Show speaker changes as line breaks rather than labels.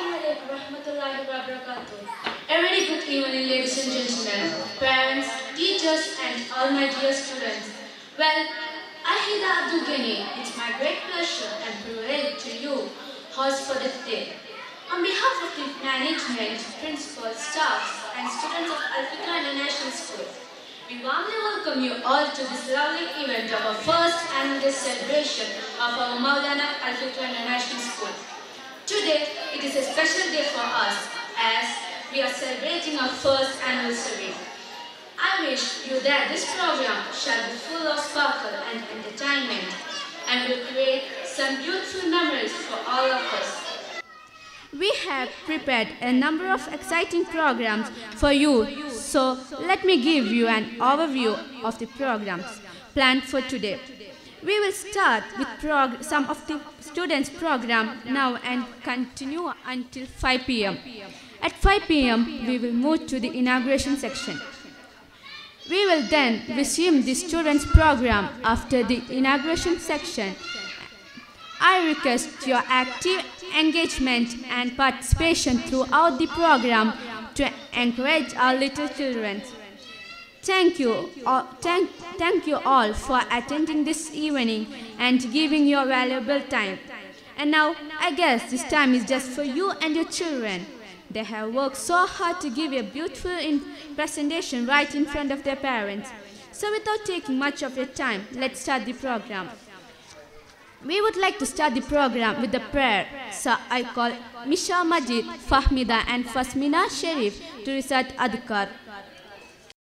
A very good evening, ladies and gentlemen, parents, teachers, and all my dear students. Well, I, Hida Abdul it's my great pleasure and privilege to you, host for this day. On behalf of the management, principal, staffs, and students of Al Fithra International School, we warmly welcome you all to this lovely event of our first annual celebration of our Moulana Alfika International School. Today, it is a special day for us as we are celebrating our first anniversary. I wish you that this program shall be full of sparkle and entertainment and will create some beautiful memories for all of us.
We have prepared a number of exciting programs for you, so let me give you an overview of the programs planned for today. We will start with some of the students' program now and continue until 5 pm. At 5 pm, we will move to the inauguration section. We will then resume the students' program after the inauguration section. I request your active engagement and participation throughout the program to encourage our little children. Thank you, all, thank, thank you all for attending this evening and giving your valuable time. And now, I guess this time is just for you and your children. They have worked so hard to give a beautiful presentation right in front of their parents. So without taking much of your time, let's start the program. We would like to start the program with a prayer. So I call Misha Majid, Fahmida and Fasmina Sharif to recite Adhkar.